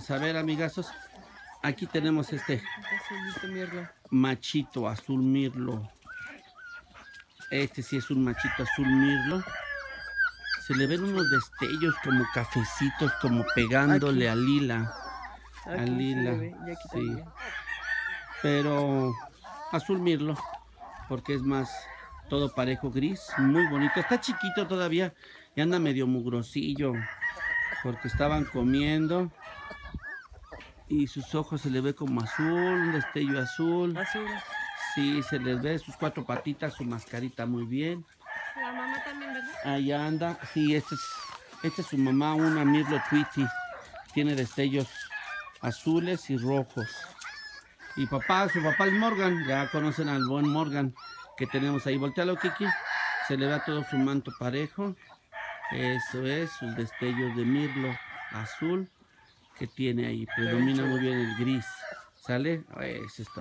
Vamos a ver, amigazos. Aquí tenemos este machito azul mirlo. Este sí es un machito azul mirlo. Se le ven unos destellos como cafecitos, como pegándole Aquí. al lila. Aquí lila, sí. Pero azul mirlo, porque es más todo parejo gris, muy bonito. Está chiquito todavía y anda medio mugrosillo, porque estaban comiendo. Y sus ojos se le ve como azul, un destello azul. Azul. Sí, se les ve sus cuatro patitas, su mascarita muy bien. La mamá también, ¿verdad? Ahí anda. Sí, esta es, esta es su mamá, una Mirlo Tweety. Tiene destellos azules y rojos. Y papá, su papá es Morgan. Ya conocen al buen Morgan que tenemos ahí. Voltealo, Kiki. Se le da todo su manto parejo. Eso es, sus destellos de Mirlo azul que tiene ahí. Predomina muy bien el gris. ¿Sale? Eso es todo.